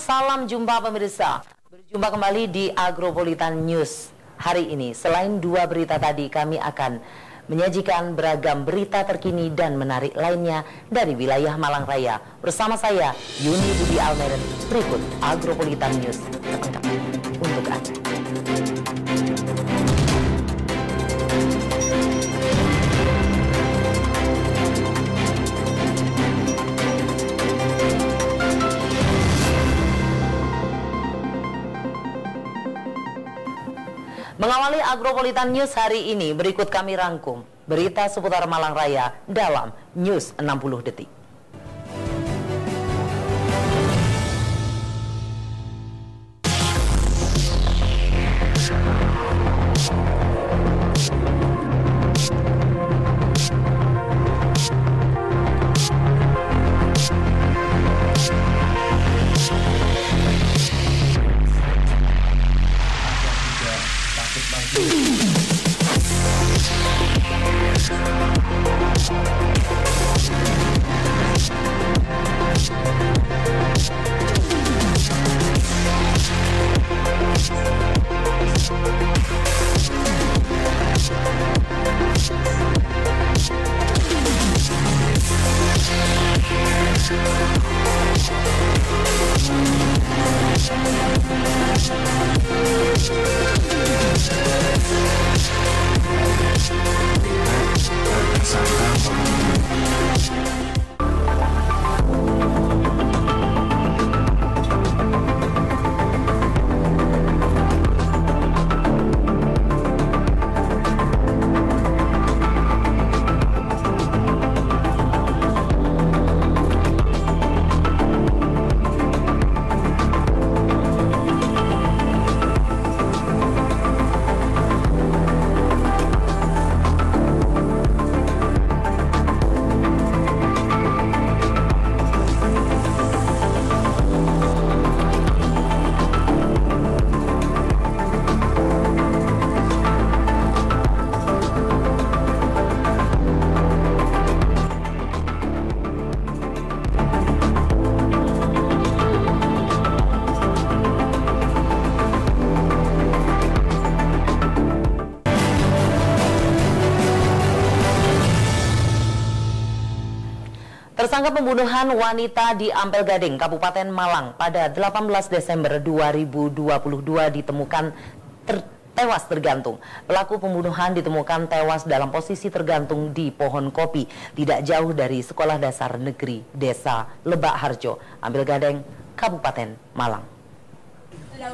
salam jumpa pemirsa. Berjumpa kembali di Agropolitan News. Hari ini, selain dua berita tadi, kami akan menyajikan beragam berita terkini dan menarik lainnya dari wilayah Malang Raya. Bersama saya, Yuni Budi Almeren. Berikut Agropolitan News selengkapnya Mengawali Agropolitan News hari ini, berikut kami rangkum berita seputar Malang Raya dalam News 60 Detik. Tersangka pembunuhan wanita di Ampel Gading, Kabupaten Malang pada 18 Desember 2022 ditemukan ter tewas tergantung. Pelaku pembunuhan ditemukan tewas dalam posisi tergantung di pohon kopi, tidak jauh dari Sekolah Dasar Negeri Desa Lebak Harjo, Ampel Gading, Kabupaten Malang. Nah,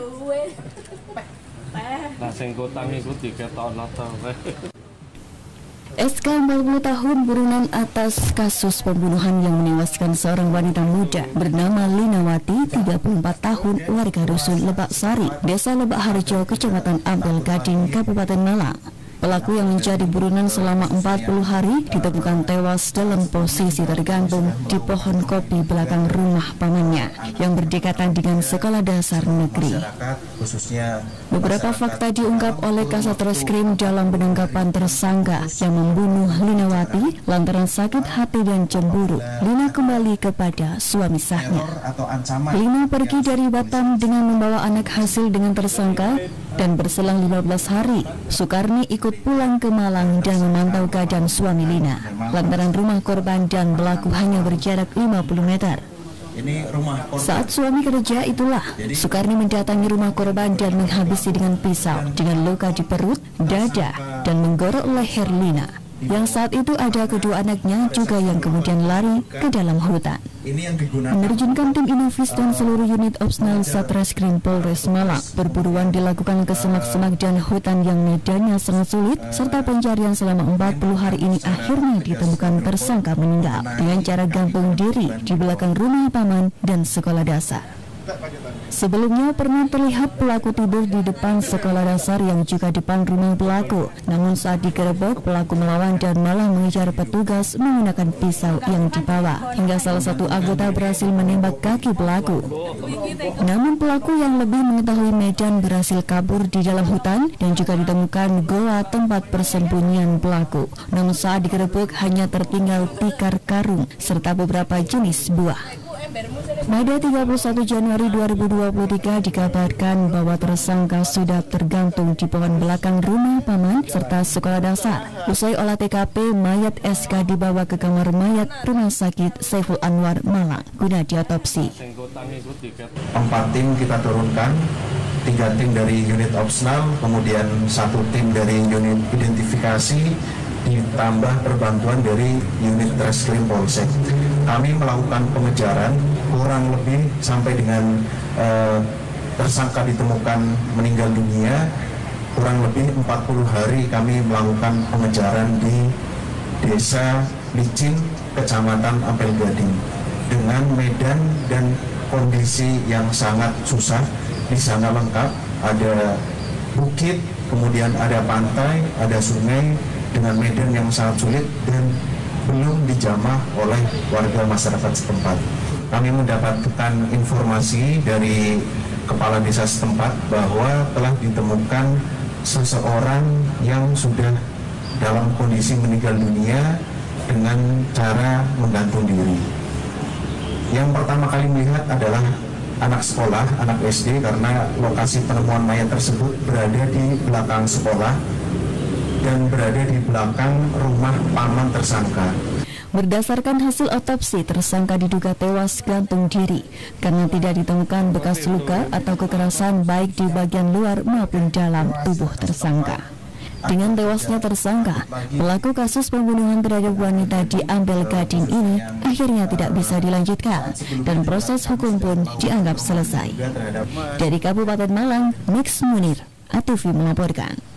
SK 40 tahun buronan atas kasus pembunuhan yang menewaskan seorang wanita muda bernama Linawati, 34 tahun, warga Dusun Lebak Sari, Desa Lebak Harjo, Kecamatan Ampel Gading, Kabupaten Malang. Pelaku yang menjadi buronan selama 40 hari ditemukan tewas dalam posisi tergantung di pohon kopi belakang rumah pamannya yang berdekatan dengan sekolah dasar negeri. Beberapa fakta diungkap oleh Kasat Reskrim dalam penangkapan tersangka yang membunuh Linawati lantaran sakit hati dan cemburu. Lina kembali kepada suami sahnya. Lina pergi dari Batam dengan membawa anak hasil dengan tersangka dan berselang 15 hari, Soekarni ikut pulang ke Malang dan memantau keadaan suami Lina. Lantaran rumah korban dan pelaku hanya berjarak 50 meter. Saat suami kerja itulah Soekarni mendatangi rumah korban dan menghabisi dengan pisau dengan luka di perut, dada, dan menggorok leher Lina yang saat itu ada kedua anaknya juga yang kemudian lari ke dalam hutan. Menerjunkan tim Inovis dan seluruh unit Opsnal Satreskrim Polres Malang, perburuan dilakukan ke semak-semak dan hutan yang medannya sangat sulit, serta pencarian selama 40 hari ini akhirnya ditemukan tersangka meninggal dengan cara gantung diri di belakang rumah paman dan sekolah dasar. Sebelumnya pernah terlihat pelaku tidur di depan sekolah dasar yang juga depan rumah pelaku. Namun saat digerebek, pelaku melawan dan malah mengejar petugas menggunakan pisau yang dibawa. Hingga salah satu anggota berhasil menembak kaki pelaku. Namun pelaku yang lebih mengetahui medan berhasil kabur di dalam hutan dan juga ditemukan goa tempat persembunyian pelaku. Namun saat digerebek hanya tertinggal tikar karung serta beberapa jenis buah. Pada 31 Januari 2023 dikabarkan bahwa tersangka sudah tergantung di pohon belakang rumah paman serta sekolah dasar. Usai olah TKP, mayat SK dibawa ke kamar mayat Rumah Sakit Saiful Anwar Malang guna diotopsi. Empat tim kita turunkan, tiga tim dari unit opsnal, kemudian satu tim dari unit identifikasi, ditambah perbantuan dari unit reskrim polsek. Kami melakukan pengejaran kurang lebih sampai dengan eh, tersangka ditemukan meninggal dunia. Kurang lebih 40 hari kami melakukan pengejaran di desa Licin, kecamatan Ampel Gading dengan medan dan kondisi yang sangat susah. Di sana lengkap ada bukit kemudian ada pantai ada sungai dengan medan yang sangat sulit dan belum dijamah oleh warga masyarakat setempat. Kami mendapatkan informasi dari kepala desa setempat bahwa telah ditemukan seseorang yang sudah dalam kondisi meninggal dunia dengan cara menggantung diri. Yang pertama kali melihat adalah anak sekolah, anak SD karena lokasi penemuan mayat tersebut berada di belakang sekolah dan berada di belakang rumah paman tersangka. Berdasarkan hasil otopsi, tersangka diduga tewas gantung diri karena tidak ditemukan bekas luka atau kekerasan baik di bagian luar maupun dalam tubuh tersangka. Dengan tewasnya tersangka, pelaku kasus pembunuhan terhadap wanita di Ambel Gading ini akhirnya tidak bisa dilanjutkan dan proses hukum pun dianggap selesai. Dari Kabupaten Malang, Mix Munir, ATV melaporkan.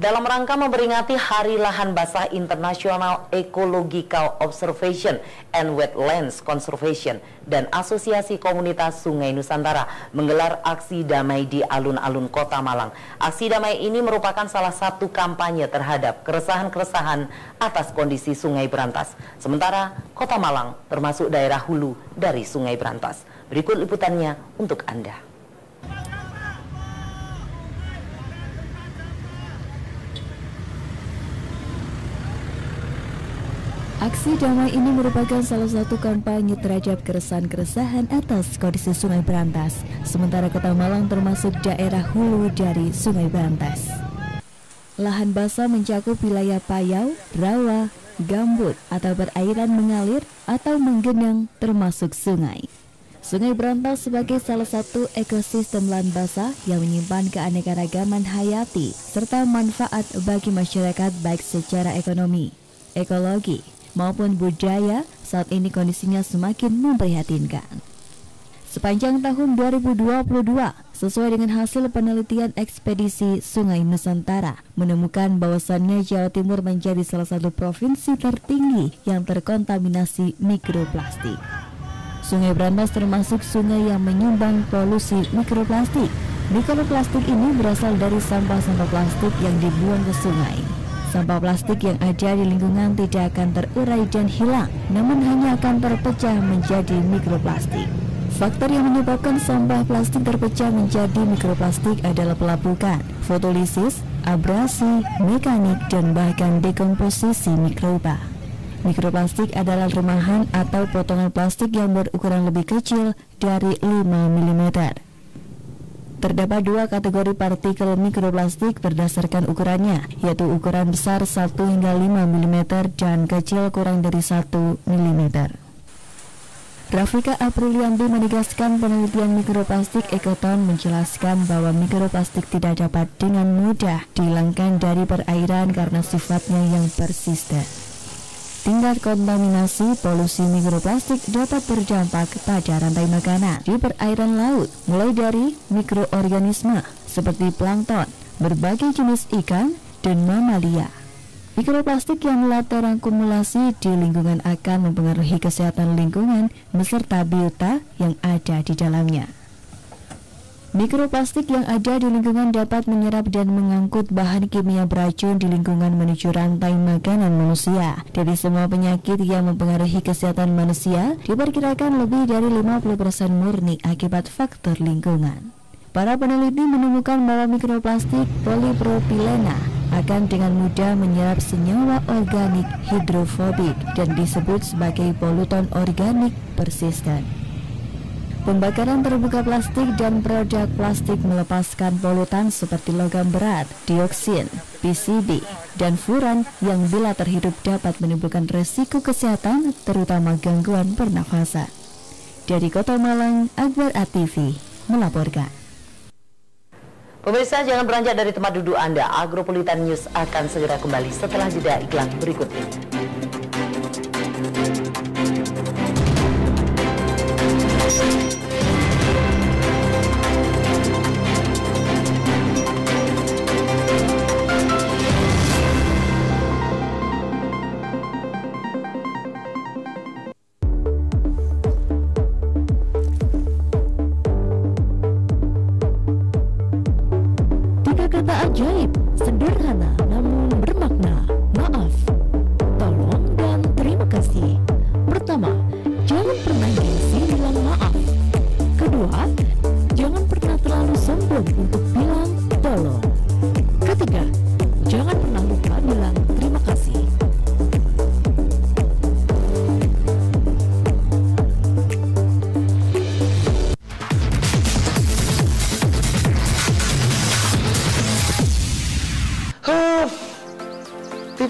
Dalam rangka memperingati Hari Lahan Basah International Ecological Observation and Wetlands Conservation dan Asosiasi Komunitas Sungai Nusantara menggelar aksi damai di alun-alun Kota Malang. Aksi damai ini merupakan salah satu kampanye terhadap keresahan-keresahan atas kondisi Sungai Berantas. Sementara Kota Malang termasuk daerah hulu dari Sungai Berantas. Berikut liputannya untuk Anda. Aksi damai ini merupakan salah satu kampanye terhadap keresahan-keresahan atas kondisi Sungai Berantas. Sementara Kota Malang termasuk daerah hulu dari Sungai Berantas. Lahan basah mencakup wilayah payau, rawa, gambut atau perairan mengalir atau menggenang termasuk sungai. Sungai Berantas sebagai salah satu ekosistem lahan basah yang menyimpan keanekaragaman hayati serta manfaat bagi masyarakat baik secara ekonomi, ekologi, maupun budaya, saat ini kondisinya semakin memprihatinkan. Sepanjang tahun 2022, sesuai dengan hasil penelitian ekspedisi Sungai Nusantara, menemukan bahwasannya Jawa Timur menjadi salah satu provinsi tertinggi yang terkontaminasi mikroplastik. Sungai Berantas termasuk sungai yang menyumbang polusi mikroplastik. Mikroplastik ini berasal dari sampah-sampah plastik yang dibuang ke sungai. Sampah plastik yang ada di lingkungan tidak akan terurai dan hilang, namun hanya akan terpecah menjadi mikroplastik. Faktor yang menyebabkan sampah plastik terpecah menjadi mikroplastik adalah pelapukan, fotolisis, abrasi, mekanik, dan bahkan dekomposisi mikroba. Mikroplastik adalah remahan atau potongan plastik yang berukuran lebih kecil dari 5 mm. Terdapat dua kategori partikel mikroplastik berdasarkan ukurannya, yaitu ukuran besar 1 hingga 5 mm dan kecil kurang dari 1 mm. Rafika Aprilianti menegaskan penelitian mikroplastik Ekoton menjelaskan bahwa mikroplastik tidak dapat dengan mudah dihilangkan dari perairan karena sifatnya yang persisten. Tingkat kontaminasi polusi mikroplastik dapat berdampak pada rantai makanan di perairan laut, mulai dari mikroorganisme seperti plankton, berbagai jenis ikan, dan mamalia. Mikroplastik yang telah terakumulasi di lingkungan akan mempengaruhi kesehatan lingkungan beserta biota yang ada di dalamnya. Mikroplastik yang ada di lingkungan dapat menyerap dan mengangkut bahan kimia beracun di lingkungan menuju rantai makanan manusia. Dari semua penyakit yang mempengaruhi kesehatan manusia, diperkirakan lebih dari 50% murni akibat faktor lingkungan. Para peneliti menemukan bahwa mikroplastik polipropilena akan dengan mudah menyerap senyawa organik hidrofobik dan disebut sebagai polutan organik persisten. Pembakaran terbuka plastik dan produk plastik melepaskan polutan seperti logam berat, dioksin, PCB, dan furan yang bila terhidup dapat menimbulkan resiko kesehatan terutama gangguan pernafasan. Dari Kota Malang, Akbar ATV melaporkan. Pemirsa jangan beranjak dari tempat duduk Anda. Agropolitan News akan segera kembali setelah jeda iklan berikut ini.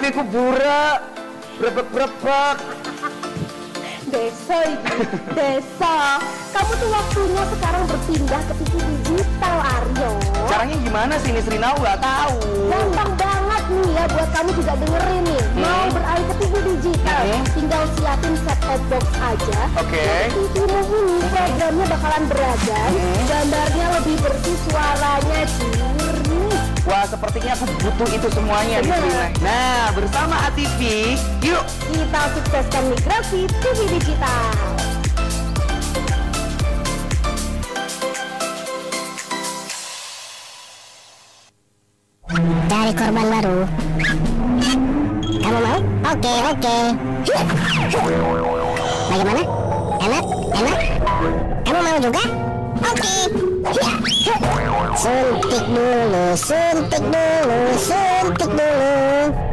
Brebek-brebek. Desa ini, desa. Kamu tuh waktunya sekarang berpindah ke TV digital, Aryo. Caranya gimana sih, Miss Rina? Gak tahu. Gampang banget nih ya buat kamu juga dengerin nih. Hmm. Mau beralih ke TV digital, hmm. tinggal siapin set top box aja. Oke. Okay. TV-mu ini programnya bakalan beragam, hmm. gambarnya lebih bersih, suaranya jernih Wah, sepertinya aku butuh itu semuanya di sini. Nah, bersama ATV, yuk kita sukseskan migrasi TV digital. Dari korban baru. Kamu mau? Oke, oke. Bagaimana? Enak? Enak? Kamu mau juga? Oke. Suntik dulu, suntik dulu, suntik dulu.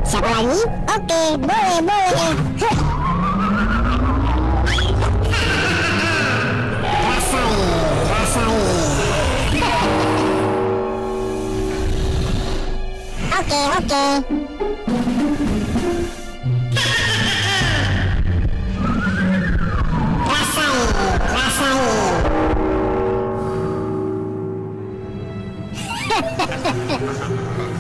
Siapa lagi? Oke, boleh, boleh. rasain, rasain. Oke, oke. ハハハハ。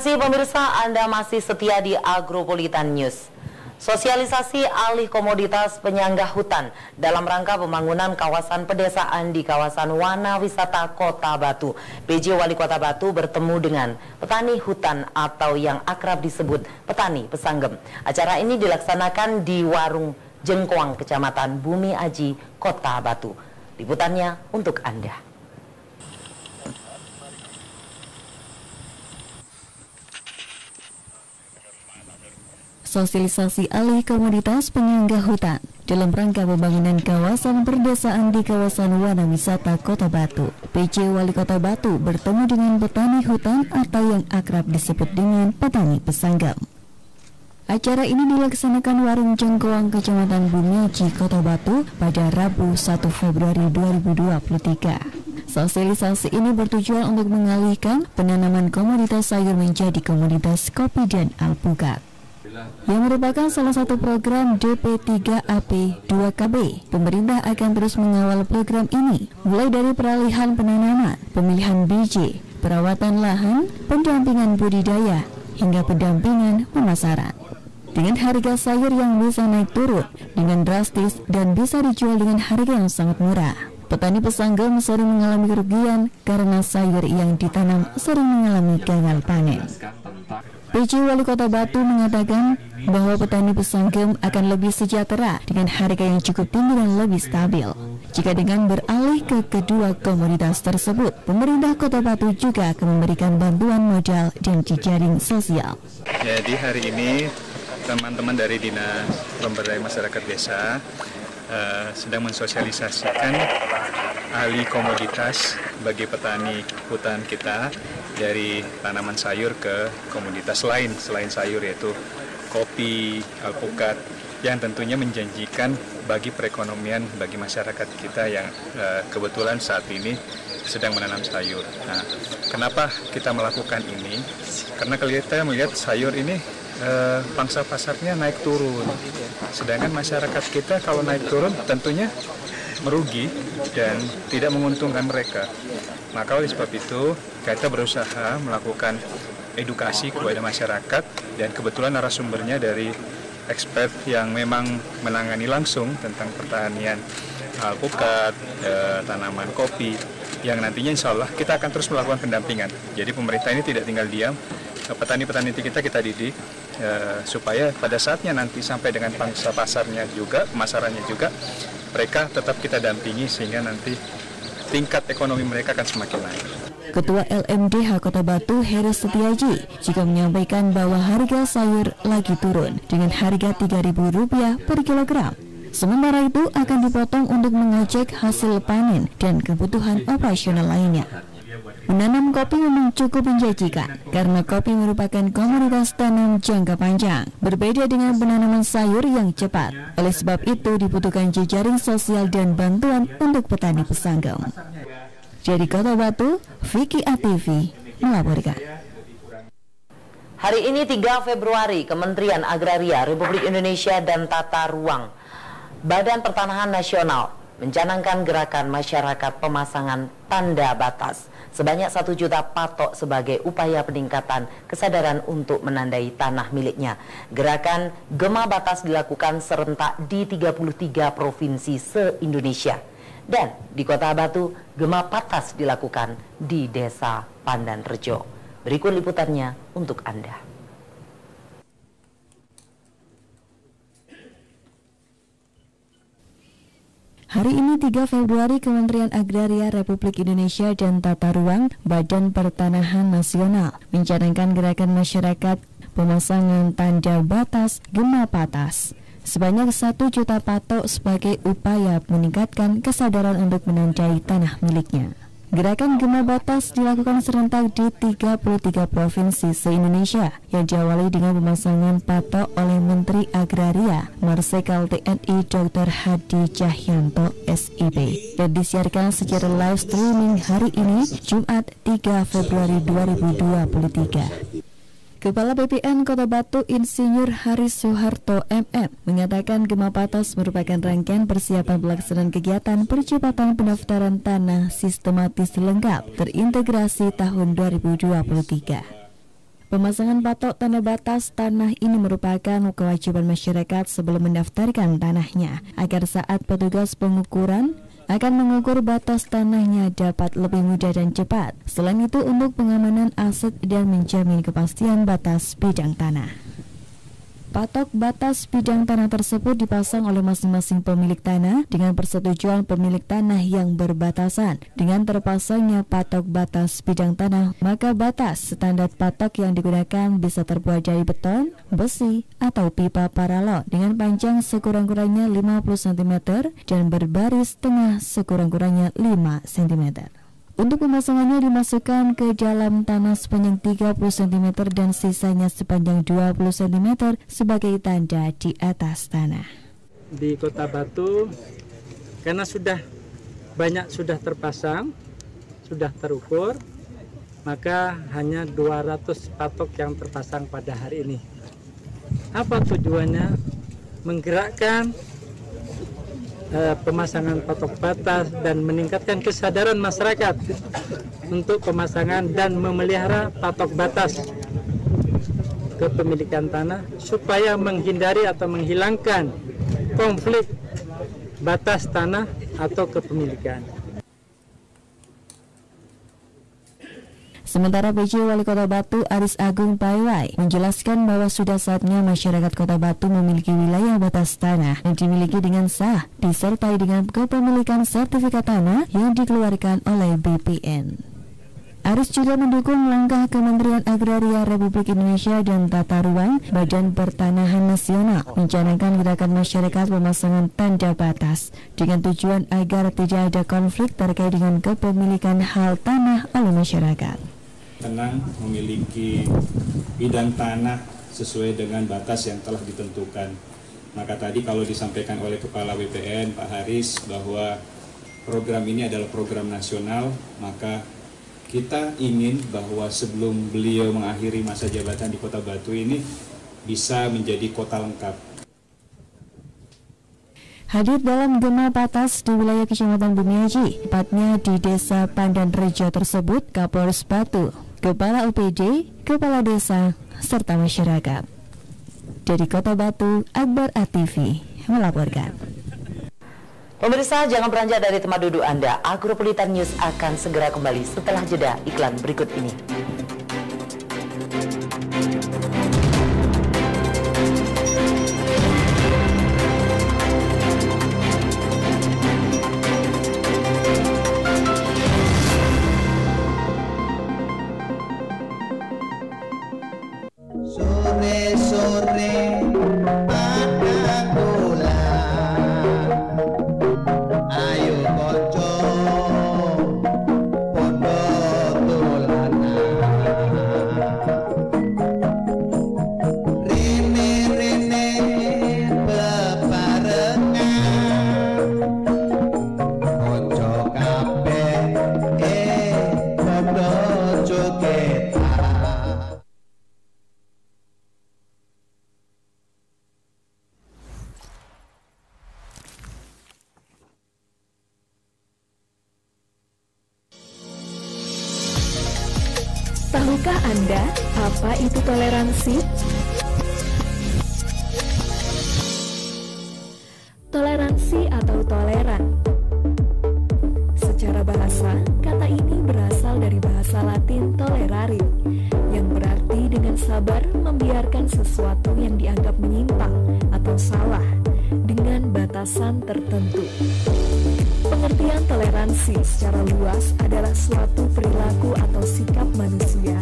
Kasih pemirsa Anda masih setia di Agropolitan News. Sosialisasi alih komoditas penyangga hutan dalam rangka pembangunan kawasan pedesaan di kawasan Wana Wisata Kota Batu. PJ Wali Kota Batu bertemu dengan petani hutan atau yang akrab disebut petani pesanggem. Acara ini dilaksanakan di Warung Jengkoang, Kecamatan Bumi Aji, Kota Batu. Liputannya untuk Anda. Sosialisasi alih komoditas penyangga hutan dalam rangka pembangunan kawasan perdesaan di kawasan Wana Wisata Kota Batu. PJ Wali Kota Batu bertemu dengan petani hutan atau yang akrab disebut dengan petani pesanggam. Acara ini dilaksanakan Warung Jengkoang Kecamatan Bumiaji, Kota Batu pada Rabu 1 Februari 2023. Sosialisasi ini bertujuan untuk mengalihkan penanaman komoditas sayur menjadi komoditas kopi dan alpukat yang merupakan salah satu program DP3AP 2KB. Pemerintah akan terus mengawal program ini, mulai dari peralihan penanaman, pemilihan biji, perawatan lahan, pendampingan budidaya, hingga pendampingan pemasaran. Dengan harga sayur yang bisa naik turun dengan drastis dan bisa dijual dengan harga yang sangat murah. Petani pesanggam sering mengalami kerugian karena sayur yang ditanam sering mengalami gagal panen. PJ Wali Kota Batu mengatakan bahwa petani pesanggem akan lebih sejahtera dengan harga yang cukup tinggi dan lebih stabil. Jika dengan beralih ke kedua komoditas tersebut, pemerintah Kota Batu juga akan memberikan bantuan modal dan jejaring sosial. Jadi hari ini teman-teman dari Dinas Pemberdayaan Masyarakat Desa uh, sedang mensosialisasikan ahli komoditas bagi petani hutan kita dari tanaman sayur ke komoditas lain selain sayur yaitu kopi, alpukat yang tentunya menjanjikan bagi perekonomian bagi masyarakat kita yang uh, kebetulan saat ini sedang menanam sayur. Nah, kenapa kita melakukan ini? Karena kita melihat sayur ini uh, pangsa pasarnya naik turun. Sedangkan masyarakat kita kalau naik turun tentunya merugi dan tidak menguntungkan mereka. Maka oleh sebab itu kita berusaha melakukan edukasi kepada masyarakat dan kebetulan narasumbernya dari expert yang memang menangani langsung tentang pertanian alpukat, e, tanaman kopi yang nantinya insya Allah kita akan terus melakukan pendampingan. Jadi pemerintah ini tidak tinggal diam, petani-petani kita kita didik e, supaya pada saatnya nanti sampai dengan pangsa pasarnya juga, pemasarannya juga mereka tetap kita dampingi sehingga nanti tingkat ekonomi mereka akan semakin naik. Ketua LMDH Kota Batu Heru Setiaji juga menyampaikan bahwa harga sayur lagi turun dengan harga Rp3.000 per kilogram. Sementara itu akan dipotong untuk mengecek hasil panen dan kebutuhan operasional lainnya. Menanam kopi memang cukup menjanjikan karena kopi merupakan komoditas tanam jangka panjang. Berbeda dengan penanaman sayur yang cepat. Oleh sebab itu dibutuhkan jejaring sosial dan bantuan untuk petani pesanggam. Dari Kota Batu, Vicky ATV melaporkan. Hari ini 3 Februari, Kementerian Agraria Republik Indonesia dan Tata Ruang Badan Pertanahan Nasional mencanangkan gerakan masyarakat pemasangan tanda batas sebanyak satu juta patok sebagai upaya peningkatan kesadaran untuk menandai tanah miliknya. Gerakan Gema Batas dilakukan serentak di 33 provinsi se-Indonesia. Dan di Kota Batu, Gema Batas dilakukan di Desa Pandan Rejo. Berikut liputannya untuk Anda. Hari ini 3 Februari Kementerian Agraria Republik Indonesia dan Tata Ruang Badan Pertanahan Nasional mencanangkan gerakan masyarakat pemasangan tanda batas gema patas sebanyak satu juta patok sebagai upaya meningkatkan kesadaran untuk menandai tanah miliknya. Gerakan Gema Batas dilakukan serentak di 33 provinsi se-Indonesia yang diawali dengan pemasangan patok oleh Menteri Agraria Marsikal TNI Dr. Hadi Cahyanto SIP dan disiarkan secara live streaming hari ini Jumat 3 Februari 2023. Kepala BPN Kota Batu Insinyur Haris Soeharto MM mengatakan Gema Patas merupakan rangkaian persiapan pelaksanaan kegiatan percepatan pendaftaran tanah sistematis lengkap terintegrasi tahun 2023. Pemasangan patok tanda batas tanah ini merupakan kewajiban masyarakat sebelum mendaftarkan tanahnya agar saat petugas pengukuran akan mengukur batas tanahnya dapat lebih mudah dan cepat. Selain itu untuk pengamanan aset dan menjamin kepastian batas bidang tanah. Patok batas bidang tanah tersebut dipasang oleh masing-masing pemilik tanah dengan persetujuan pemilik tanah yang berbatasan. Dengan terpasangnya patok batas bidang tanah, maka batas standar patok yang digunakan bisa terbuat dari beton, besi, atau pipa paralon dengan panjang sekurang-kurangnya 50 cm dan berbaris tengah sekurang-kurangnya 5 cm. Untuk pemasangannya dimasukkan ke dalam tanah sepanjang 30 cm dan sisanya sepanjang 20 cm sebagai tanda di atas tanah. Di Kota Batu, karena sudah banyak sudah terpasang, sudah terukur, maka hanya 200 patok yang terpasang pada hari ini. Apa tujuannya? Menggerakkan uh, pemasangan patok batas dan meningkatkan kesadaran masyarakat untuk pemasangan dan memelihara patok batas kepemilikan tanah supaya menghindari atau menghilangkan konflik batas tanah atau kepemilikan. Sementara PJ Wali Kota Batu Aris Agung Paiwai menjelaskan bahwa sudah saatnya masyarakat Kota Batu memiliki wilayah batas tanah yang dimiliki dengan sah disertai dengan kepemilikan sertifikat tanah yang dikeluarkan oleh BPN. Aris juga mendukung langkah Kementerian Agraria Republik Indonesia dan Tata Ruang Badan Pertanahan Nasional mencanangkan gerakan masyarakat pemasangan tanda batas dengan tujuan agar tidak ada konflik terkait dengan kepemilikan hal tanah oleh masyarakat tenang memiliki bidang tanah sesuai dengan batas yang telah ditentukan. Maka tadi kalau disampaikan oleh Kepala BPN Pak Haris bahwa program ini adalah program nasional, maka kita ingin bahwa sebelum beliau mengakhiri masa jabatan di Kota Batu ini bisa menjadi kota lengkap. Hadir dalam gema batas di wilayah Kecamatan Bumiaji, tepatnya di Desa Pandan Rejo tersebut, Kapolres Batu, Kepala UPD, Kepala Desa, serta masyarakat. Dari Kota Batu, Akbar ATV melaporkan. Pemirsa, jangan beranjak dari tempat duduk Anda. Agropolitan News akan segera kembali setelah jeda iklan berikut ini. toleransi atau toleran. Secara bahasa, kata ini berasal dari bahasa Latin tolerari, yang berarti dengan sabar membiarkan sesuatu yang dianggap menyimpang atau salah dengan batasan tertentu. Pengertian toleransi secara luas adalah suatu perilaku atau sikap manusia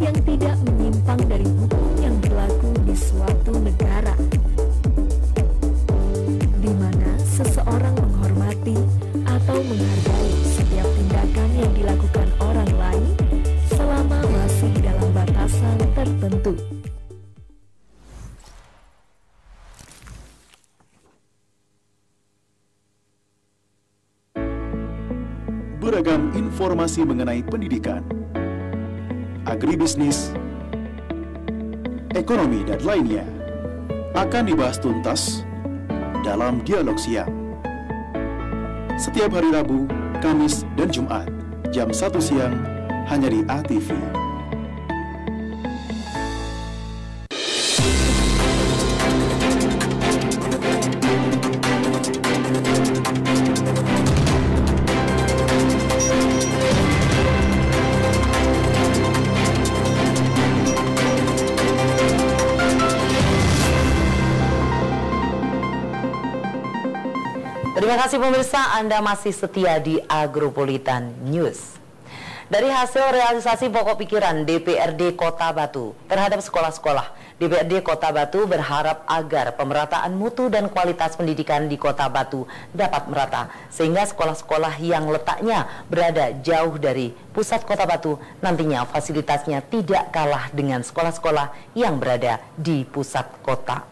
yang tidak menyimpang informasi mengenai pendidikan, agribisnis, ekonomi, dan lainnya akan dibahas tuntas dalam dialog siang. Setiap hari Rabu, Kamis, dan Jumat, jam 1 siang, hanya di ATV. Terima kasih pemirsa, Anda masih setia di Agropolitan News. Dari hasil realisasi pokok pikiran DPRD Kota Batu terhadap sekolah-sekolah, DPRD Kota Batu berharap agar pemerataan mutu dan kualitas pendidikan di Kota Batu dapat merata, sehingga sekolah-sekolah yang letaknya berada jauh dari pusat Kota Batu nantinya fasilitasnya tidak kalah dengan sekolah-sekolah yang berada di pusat kota.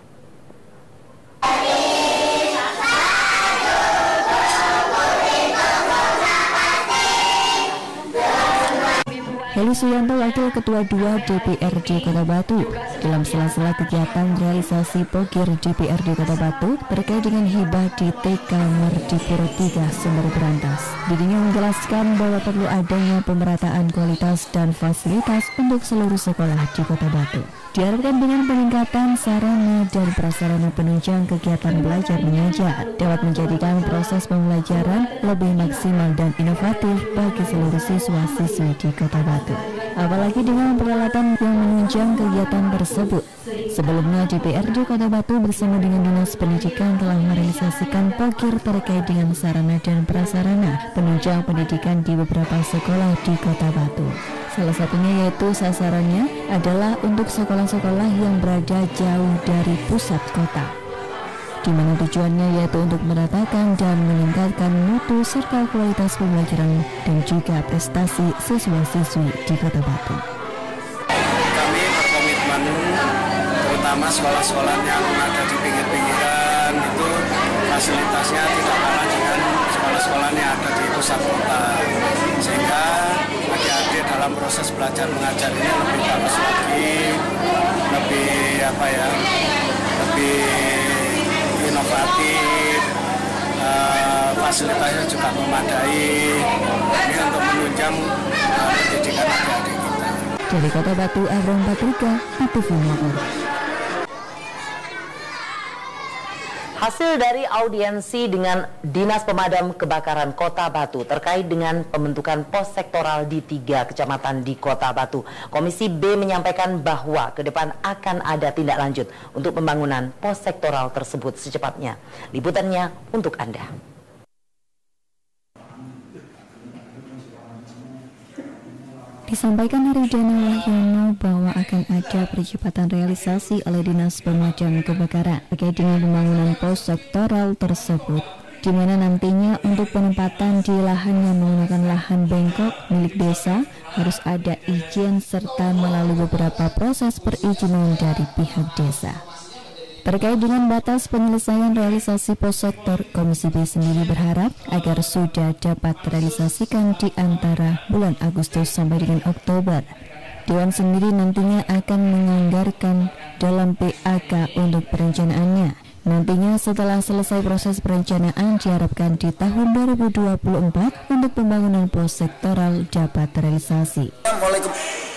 Heli Suyanto Wakil Ketua 2 DPRD Kota Batu dalam sela-sela kegiatan realisasi Pokir DPRD Kota Batu terkait dengan hibah di TK Merdipuro 3 Sumber Berantas. Dirinya menjelaskan bahwa perlu adanya pemerataan kualitas dan fasilitas untuk seluruh sekolah di Kota Batu. Diharapkan dengan peningkatan sarana dan prasarana penunjang kegiatan belajar mengajar dapat menjadikan proses pembelajaran lebih maksimal dan inovatif bagi seluruh siswa-siswi di Kota Batu. Apalagi dengan peralatan yang menunjang kegiatan tersebut. Sebelumnya DPRD Kota Batu bersama dengan Dinas Pendidikan telah merealisasikan pokir terkait dengan sarana dan prasarana penunjang pendidikan di beberapa sekolah di Kota Batu. Salah satunya yaitu sasarannya adalah untuk sekolah-sekolah yang berada jauh dari pusat kota. Di mana tujuannya yaitu untuk meratakan dan meningkatkan mutu serta kualitas pembelajaran dan juga prestasi siswa-siswi di Kota Batu. Kami berkomitmen terutama sekolah-sekolah yang ada di pinggir-pinggiran itu fasilitasnya tidak kalah dengan sekolah-sekolah yang ada di pusat kota sehingga dalam proses belajar mengajar ini lebih bagus lagi lebih apa ya lebih inovatif uh, fasilitasnya juga memadai. Ini untuk menunjang uh, pendidikan adik-adik kita. Dari Kota Batu Abram Patrika ITV Melaporkan Hasil dari audiensi dengan Dinas Pemadam Kebakaran Kota Batu terkait dengan pembentukan pos sektoral di tiga kecamatan di Kota Batu. Komisi B menyampaikan bahwa ke depan akan ada tindak lanjut untuk pembangunan pos sektoral tersebut secepatnya. Liputannya untuk Anda. Disampaikan Haridana Wahyono bahwa akan ada percepatan realisasi oleh Dinas Pemadam Kebakaran terkait dengan pembangunan pos sektoral tersebut di mana nantinya untuk penempatan di lahan yang menggunakan lahan bengkok milik desa harus ada izin serta melalui beberapa proses perizinan dari pihak desa. Terkait dengan batas penyelesaian realisasi pos sektor, Komisi B sendiri berharap agar sudah dapat terrealisasikan di antara bulan Agustus sampai dengan Oktober. Dewan sendiri nantinya akan menganggarkan dalam PAK untuk perencanaannya. Nantinya setelah selesai proses perencanaan diharapkan di tahun 2024 untuk pembangunan pos sektoral dapat terrealisasi. Mulai, ke,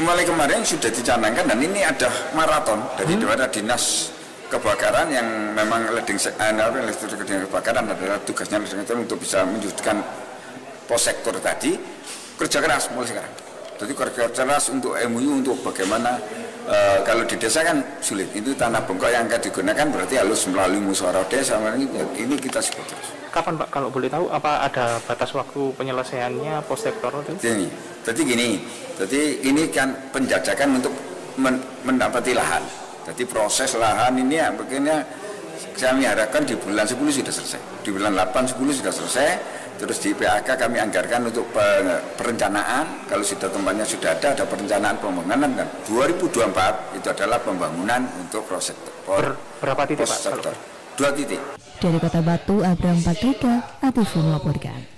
mulai kemarin sudah dicanangkan dan ini ada maraton dari hmm? dinas kebakaran yang memang leading uh, listrik kebakaran adalah tugasnya itu untuk bisa menjadikan pos sektor tadi kerja keras mulai sekarang. Jadi kerja keras untuk MUU untuk bagaimana uh, kalau di desa kan sulit itu tanah bengkok yang akan digunakan berarti harus melalui musyawarah desa ini, ini kita sebut terus. Kapan Pak kalau boleh tahu apa ada batas waktu penyelesaiannya pos sektor itu? Jadi, jadi gini, jadi ini kan penjajakan untuk men mendapati lahan jadi proses lahan ini ya begini kami harapkan di bulan 10 sudah selesai. Di bulan 8 10 sudah selesai. Terus di PAK kami anggarkan untuk perencanaan. Kalau sudah tempatnya sudah ada, ada perencanaan pembangunan kan. 2024 itu adalah pembangunan untuk proses Ber, berapa titik Pak? Sektor. Dua titik. Dari Kota Batu, Abraham Patrika, ATV melaporkan.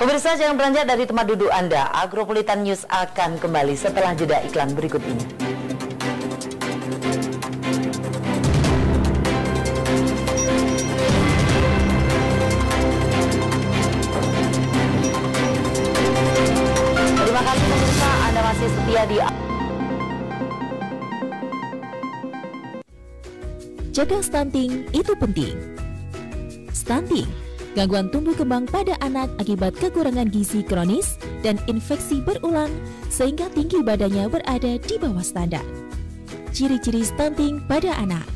Pemirsa jangan beranjak dari tempat duduk Anda. Agropolitan News akan kembali setelah jeda iklan berikut ini. Terima kasih pemirsa Anda masih setia di Jaga stunting itu penting. Stunting gangguan tumbuh kembang pada anak akibat kekurangan gizi kronis dan infeksi berulang sehingga tinggi badannya berada di bawah standar. Ciri-ciri stunting pada anak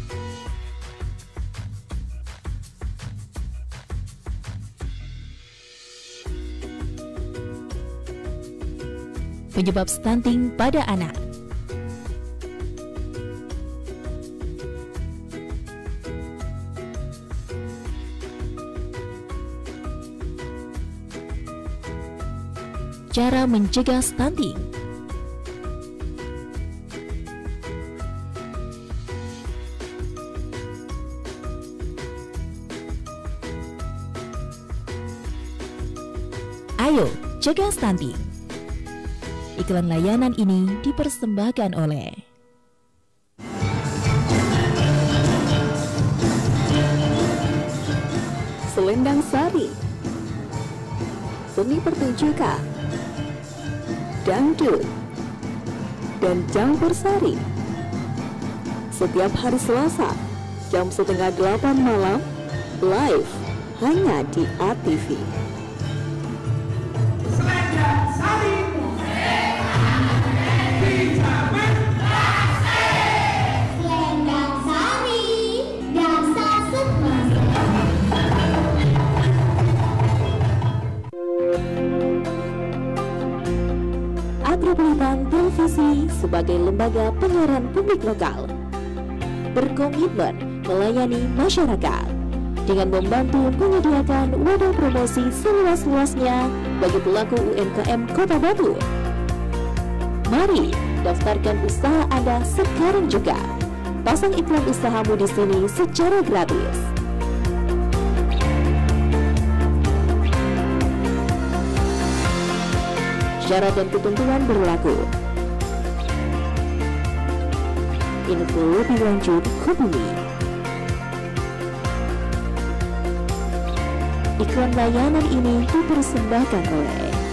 Penyebab stunting pada anak Cara mencegah stunting. Ayo, cegah stunting. Iklan layanan ini dipersembahkan oleh Selendang Sari. Seni Pertunjukan Dangdut dan Campur Sari Setiap hari Selasa jam setengah delapan malam live hanya di ATV. Agroblitan Televisi sebagai lembaga penyiaran publik lokal berkomitmen melayani masyarakat dengan membantu menyediakan wadah promosi seluas-luasnya bagi pelaku UMKM Kota Batu. Mari daftarkan usaha Anda sekarang juga. Pasang iklan usahamu di sini secara gratis. Syarat dan ketentuan berlaku. Info lebih lanjut hubungi Iklan layanan ini dipersembahkan oleh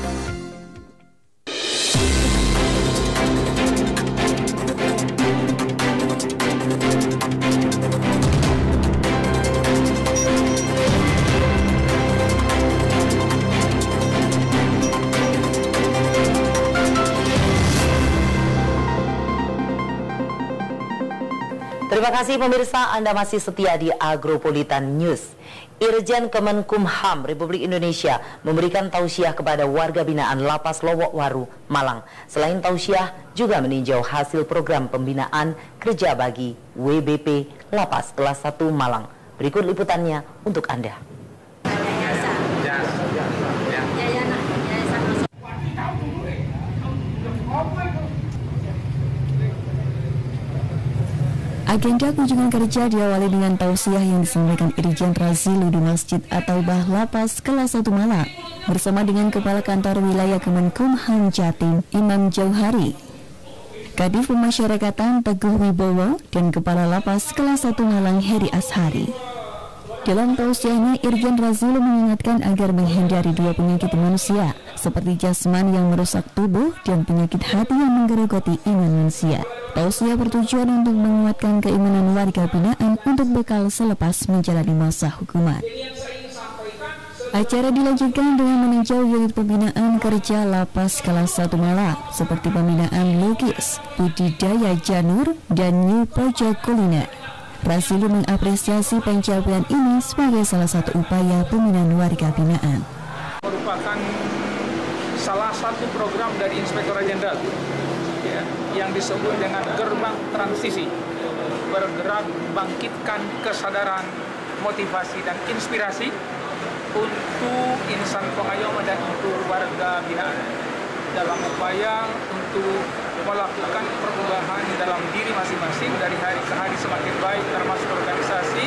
Terima kasih pemirsa Anda masih setia di Agropolitan News. Irjen Kemenkumham Republik Indonesia memberikan tausiah kepada warga binaan Lapas Lowok Waru, Malang. Selain tausiah, juga meninjau hasil program pembinaan kerja bagi WBP Lapas kelas 1 Malang. Berikut liputannya untuk Anda. Agenda kunjungan kerja diawali dengan tausiah yang disampaikan Irjen Razilu di Masjid Ataubah Lapas kelas 1 Malang bersama dengan Kepala Kantor Wilayah Kemenkumham Jatim Imam Jauhari, Kadif Pemasyarakatan Teguh Wibowo dan Kepala Lapas kelas 1 Malang Heri Ashari. Dalam tausiahnya, Irjen Razilu mengingatkan agar menghindari dua penyakit manusia, seperti jasmani yang merusak tubuh dan penyakit hati yang menggerogoti iman manusia. Tausiah bertujuan untuk menguatkan keimanan warga binaan untuk bekal selepas menjalani masa hukuman. Acara dilanjutkan dengan meninjau unit pembinaan kerja lapas kelas 1 Malang seperti pembinaan lukis, budidaya janur, dan new project kuliner. Rasilu mengapresiasi pencapaian ini sebagai salah satu upaya pembinaan warga binaan. Merupakan salah satu program dari Inspektorat Jenderal yang disebut dengan gerbang transisi bergerak bangkitkan kesadaran, motivasi dan inspirasi untuk insan pengayoman dan untuk warga binaan dalam upaya untuk melakukan perubahan dalam diri masing-masing dari hari ke hari semakin baik termasuk organisasi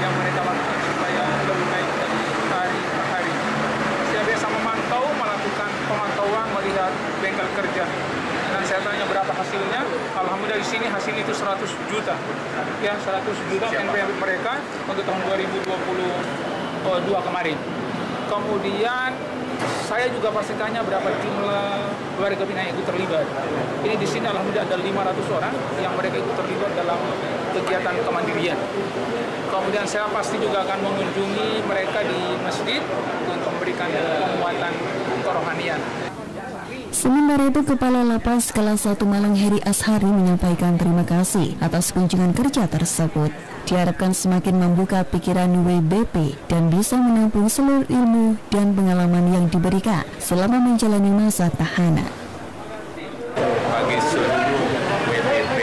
yang mereka lakukan supaya lebih baik dari hari ke hari. Saya biasa memantau, melakukan pemantauan, melihat bengkel kerja. Saya tanya berapa hasilnya, Alhamdulillah di sini hasil itu 100 juta. Ya, 100 juta NPM mereka untuk tahun 2022 kemarin. Kemudian saya juga pasti tanya berapa jumlah warga binaan yang ikut terlibat. Ini di sini alhamdulillah ada 500 orang yang mereka ikut terlibat dalam kegiatan kemandirian. Kemudian saya pasti juga akan mengunjungi mereka di masjid untuk memberikan penguatan kerohanian. Sementara itu, Kepala Lapas kelas 1 Malang Heri Ashari menyampaikan terima kasih atas kunjungan kerja tersebut. Diharapkan semakin membuka pikiran WBP dan bisa menampung seluruh ilmu dan pengalaman yang diberikan selama menjalani masa tahanan. bagi seluruh WPP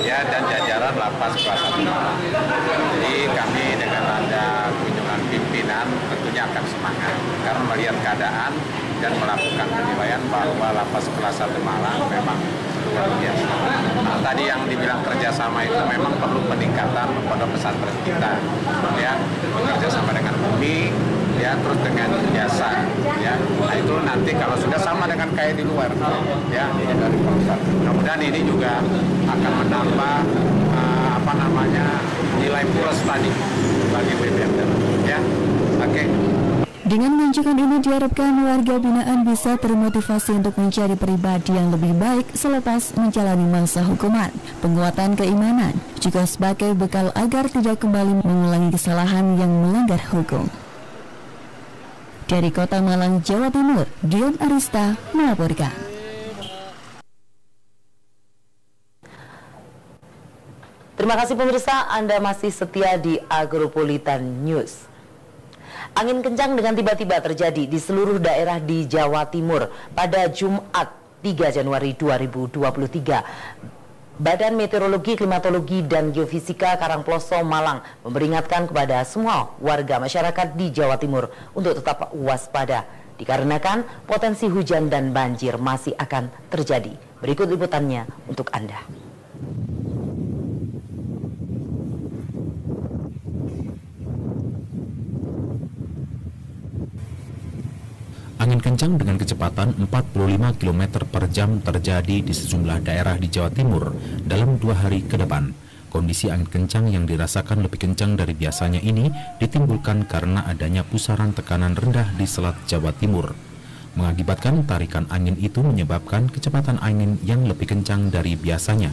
ya dan jajaran lapas kelas 1 Malang. Jadi kami dengan ada kunjungan pimpinan tentunya akan semangat karena melihat keadaan dan melakukan penilaian bahwa lapas kelas 1 Malang memang luar biasa. Nah, tadi yang dibilang kerjasama itu memang perlu peningkatan pondok pesantren kita, ya kerjasama dengan Umi, ya terus dengan jasa, ya. Nah itu nanti kalau sudah sama dengan kayak di luar, ya dari pusat. Mudah-mudahan ini juga akan menambah uh, apa namanya nilai plus tadi bagi BBM, ya. Oke. Okay. Dengan menunjukkan ini diharapkan warga binaan bisa termotivasi untuk mencari pribadi yang lebih baik selepas menjalani masa hukuman. Penguatan keimanan juga sebagai bekal agar tidak kembali mengulangi kesalahan yang melanggar hukum. Dari Kota Malang, Jawa Timur, Dion Arista melaporkan. Terima kasih pemirsa, Anda masih setia di Agropolitan News. Angin kencang dengan tiba-tiba terjadi di seluruh daerah di Jawa Timur pada Jumat 3 Januari 2023. Badan Meteorologi, Klimatologi, dan Geofisika Karangploso Malang memperingatkan kepada semua warga masyarakat di Jawa Timur untuk tetap waspada dikarenakan potensi hujan dan banjir masih akan terjadi. Berikut liputannya untuk Anda. Angin kencang dengan kecepatan 45 km per jam terjadi di sejumlah daerah di Jawa Timur dalam dua hari ke depan. Kondisi angin kencang yang dirasakan lebih kencang dari biasanya ini ditimbulkan karena adanya pusaran tekanan rendah di Selat Jawa Timur. Mengakibatkan tarikan angin itu menyebabkan kecepatan angin yang lebih kencang dari biasanya.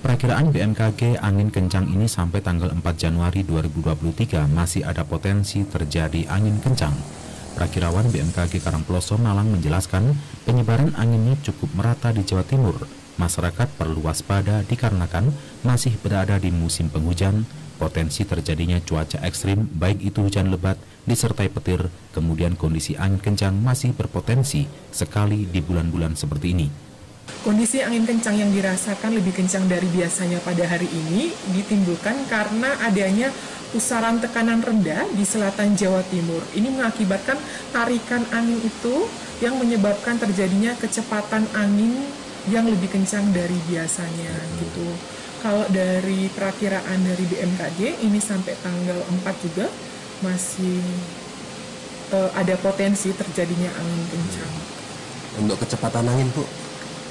Perakiraan BMKG angin kencang ini sampai tanggal 4 Januari 2023 masih ada potensi terjadi angin kencang. Prakirawan BMKG Karangploso Malang menjelaskan penyebaran anginnya cukup merata di Jawa Timur. Masyarakat perlu waspada dikarenakan masih berada di musim penghujan, potensi terjadinya cuaca ekstrim baik itu hujan lebat disertai petir, kemudian kondisi angin kencang masih berpotensi sekali di bulan-bulan seperti ini. Kondisi angin kencang yang dirasakan lebih kencang dari biasanya pada hari ini ditimbulkan karena adanya pusaran tekanan rendah di selatan Jawa Timur. Ini mengakibatkan tarikan angin itu yang menyebabkan terjadinya kecepatan angin yang lebih kencang dari biasanya gitu. Kalau dari perakiraan dari BMKG ini sampai tanggal 4 juga masih uh, ada potensi terjadinya angin kencang. Untuk kecepatan angin, Bu,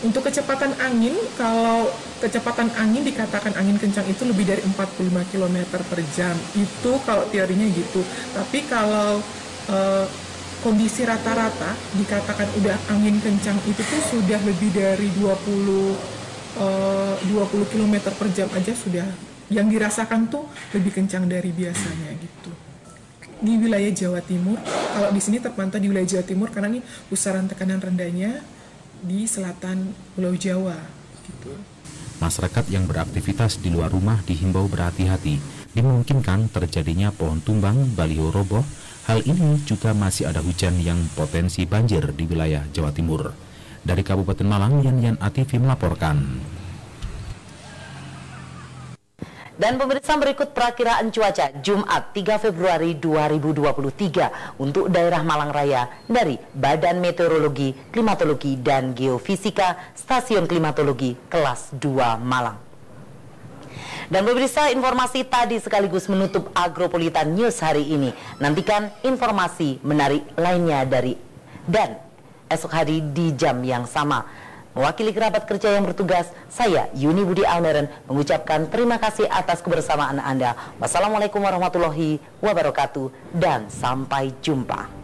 untuk kecepatan angin, kalau kecepatan angin dikatakan angin kencang itu lebih dari 45 km per jam. Itu kalau teorinya gitu. Tapi kalau uh, kondisi rata-rata dikatakan udah angin kencang itu tuh sudah lebih dari 20 uh, 20 km per jam aja sudah yang dirasakan tuh lebih kencang dari biasanya gitu di wilayah Jawa Timur kalau di sini terpantau di wilayah Jawa Timur karena ini pusaran tekanan rendahnya di selatan Pulau Jawa. Gitu. Masyarakat yang beraktivitas di luar rumah dihimbau berhati-hati. Dimungkinkan terjadinya pohon tumbang, baliho roboh. Hal ini juga masih ada hujan yang potensi banjir di wilayah Jawa Timur. Dari Kabupaten Malang, Yan Yan Atifi melaporkan. Dan pemirsa berikut perakiraan cuaca Jumat 3 Februari 2023 untuk daerah Malang Raya dari Badan Meteorologi, Klimatologi, dan Geofisika Stasiun Klimatologi kelas 2 Malang. Dan pemirsa informasi tadi sekaligus menutup Agropolitan News hari ini. Nantikan informasi menarik lainnya dari dan esok hari di jam yang sama. Mewakili kerabat kerja yang bertugas, saya Yuni Budi Almeren mengucapkan terima kasih atas kebersamaan Anda. Wassalamualaikum warahmatullahi wabarakatuh dan sampai jumpa.